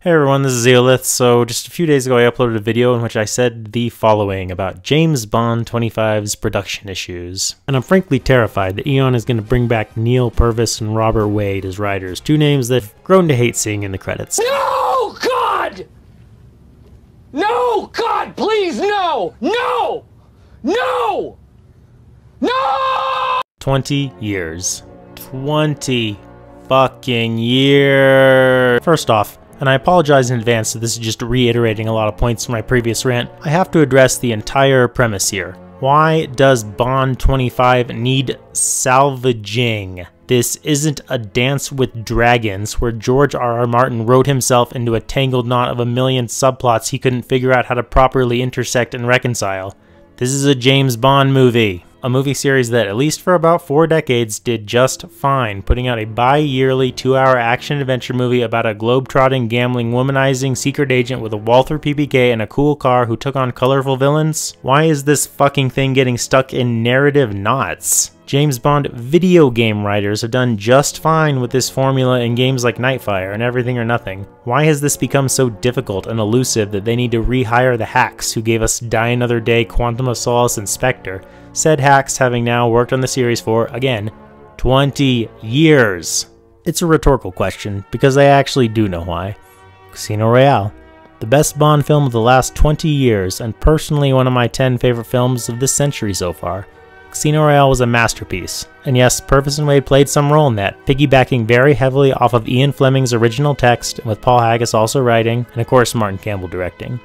Hey everyone, this is Zeolith. So, just a few days ago, I uploaded a video in which I said the following about James Bond 25's production issues. And I'm frankly terrified that Eon is going to bring back Neil Purvis and Robert Wade as writers, two names that I've grown to hate seeing in the credits. No, God! No, God, please, no! No! No! No! 20 years. 20 fucking years. First off, and I apologize in advance that this is just reiterating a lot of points from my previous rant, I have to address the entire premise here. Why does Bond 25 need salvaging? This isn't a dance with dragons where George R. R. Martin wrote himself into a tangled knot of a million subplots he couldn't figure out how to properly intersect and reconcile. This is a James Bond movie a movie series that, at least for about four decades, did just fine, putting out a bi yearly two hour action adventure movie about a globe-trotting, gambling, womanizing secret agent with a Walther PPK and a cool car who took on colorful villains? Why is this fucking thing getting stuck in narrative knots? James Bond video game writers have done just fine with this formula in games like Nightfire and Everything or Nothing. Why has this become so difficult and elusive that they need to rehire the hacks who gave us Die Another Day, Quantum of Solace, and Spectre? Said hacks having now worked on the series for, again, 20 years. It's a rhetorical question, because I actually do know why. Casino Royale. The best Bond film of the last 20 years, and personally one of my 10 favorite films of this century so far. Casino Royale was a masterpiece, and yes, Purvis and Wade played some role in that, piggybacking very heavily off of Ian Fleming's original text, with Paul Haggis also writing, and of course Martin Campbell directing.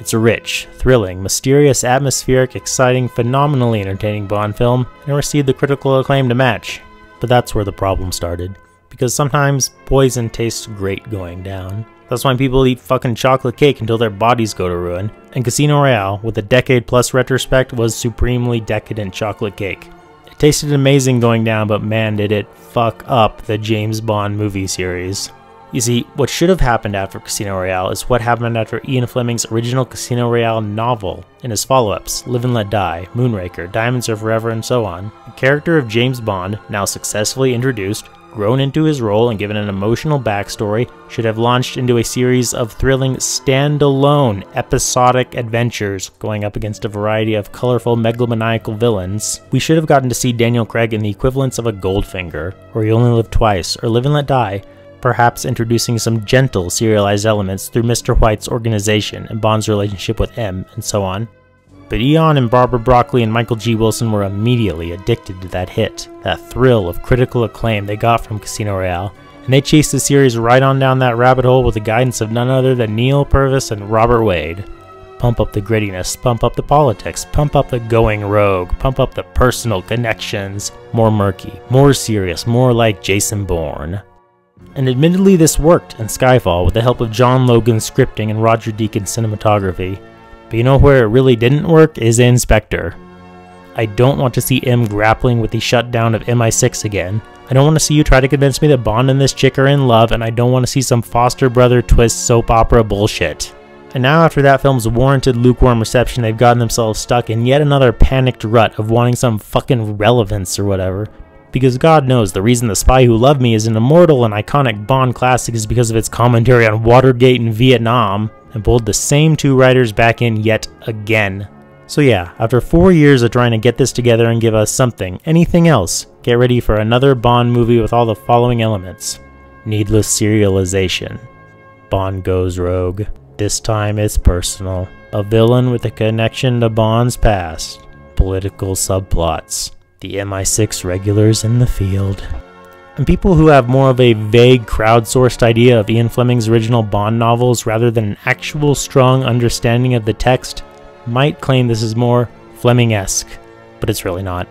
It's a rich, thrilling, mysterious, atmospheric, exciting, phenomenally entertaining Bond film, and received the critical acclaim to match. But that's where the problem started, because sometimes poison tastes great going down. That's why people eat fucking chocolate cake until their bodies go to ruin. And Casino Royale, with a decade plus retrospect, was supremely decadent chocolate cake. It tasted amazing going down, but man did it fuck up the James Bond movie series. You see, what should have happened after Casino Royale is what happened after Ian Fleming's original Casino Royale novel and his follow ups, Live and Let Die, Moonraker, Diamonds Are Forever, and so on. The character of James Bond, now successfully introduced, grown into his role and given an emotional backstory, should have launched into a series of thrilling standalone episodic adventures going up against a variety of colorful megalomaniacal villains. We should have gotten to see Daniel Craig in the equivalents of a Goldfinger, or You Only Live Twice, or Live and Let Die, perhaps introducing some gentle serialized elements through Mr. White's organization and Bond's relationship with M, and so on. But Eon and Barbara Broccoli and Michael G. Wilson were immediately addicted to that hit, that thrill of critical acclaim they got from Casino Royale, and they chased the series right on down that rabbit hole with the guidance of none other than Neil Purvis and Robert Wade. Pump up the grittiness, pump up the politics, pump up the going rogue, pump up the personal connections. More murky, more serious, more like Jason Bourne. And admittedly, this worked in Skyfall with the help of John Logan's scripting and Roger Deakins' cinematography. But you know where it really didn't work is in Spectre. I don't want to see M grappling with the shutdown of MI6 again. I don't want to see you try to convince me that Bond and this chick are in love, and I don't want to see some foster brother twist soap opera bullshit. And now, after that film's warranted lukewarm reception, they've gotten themselves stuck in yet another panicked rut of wanting some fucking relevance or whatever. Because God knows the reason The Spy Who Loved Me is an immortal and iconic Bond classic is because of its commentary on Watergate and Vietnam, and pulled the same two writers back in yet again. So yeah, after four years of trying to get this together and give us something, anything else, get ready for another Bond movie with all the following elements. Needless serialization. Bond goes rogue. This time it's personal. A villain with a connection to Bond's past. Political subplots the MI6 regulars in the field. And people who have more of a vague crowdsourced idea of Ian Fleming's original Bond novels rather than an actual strong understanding of the text might claim this is more Fleming esque, but it's really not.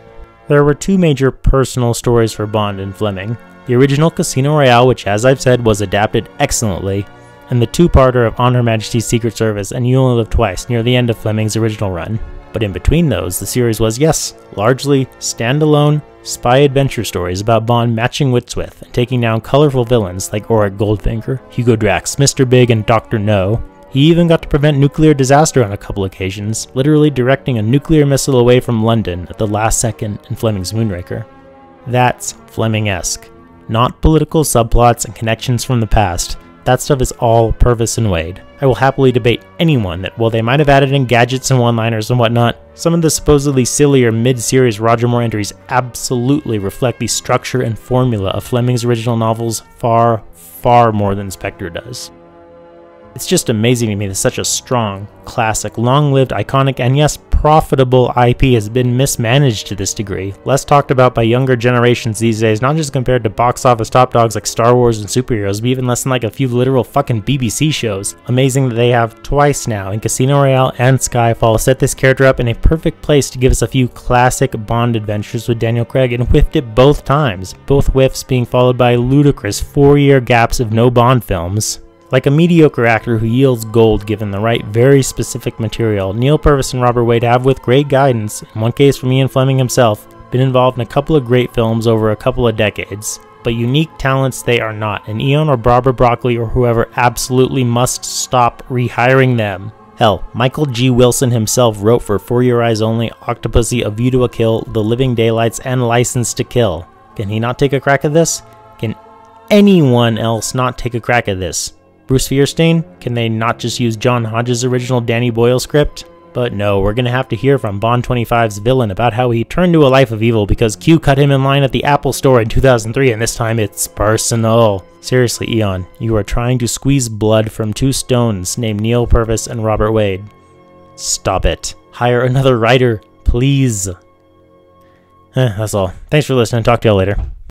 There were two major personal stories for Bond and Fleming the original Casino Royale, which, as I've said, was adapted excellently, and the two parter of On Her Majesty's Secret Service and You Only Live Twice near the end of Fleming's original run. But in between those, the series was, yes, largely standalone spy adventure stories about Bond matching wits with and taking down colorful villains like Auric Goldfinger, Hugo Drax, Mr. Big, and Dr. No. He even got to prevent nuclear disaster on a couple occasions, literally directing a nuclear missile away from London at the last second in Fleming's Moonraker. That's Fleming esque. Not political subplots and connections from the past, that stuff is all Purvis and Wade. I will happily debate anyone that while they might have added in gadgets and one-liners and whatnot, some of the supposedly sillier mid-series Roger Moore entries absolutely reflect the structure and formula of Fleming's original novels far, far more than Spectre does. It's just amazing to me that such a strong, classic, long lived, iconic, and yes, profitable IP has been mismanaged to this degree, less talked about by younger generations these days, not just compared to box office top dogs like Star Wars and superheroes, but even less than like a few literal fucking BBC shows. Amazing that they have twice now in Casino Royale and Skyfall set this character up in a perfect place to give us a few classic Bond adventures with Daniel Craig and whiffed it both times, both whiffs being followed by ludicrous four year gaps of no Bond films. Like a mediocre actor who yields gold given the right, very specific material, Neil Purvis and Robert Wade have, with great guidance, in one case from Ian Fleming himself, been involved in a couple of great films over a couple of decades. But unique talents they are not, and Eon or Barbara Broccoli or whoever absolutely must stop rehiring them. Hell, Michael G. Wilson himself wrote for For Your Eyes Only, Octopussy, A View to a Kill, The Living Daylights, and License to Kill. Can he not take a crack at this? Can anyone else not take a crack at this? Bruce Feirstein? Can they not just use John Hodge's original Danny Boyle script? But no, we're gonna have to hear from Bond 25's villain about how he turned to a life of evil because Q cut him in line at the Apple store in 2003 and this time it's personal. Seriously, Eon, you are trying to squeeze blood from two stones named Neil Purvis and Robert Wade. Stop it. Hire another writer, please. Eh, that's all. Thanks for listening. Talk to y'all later.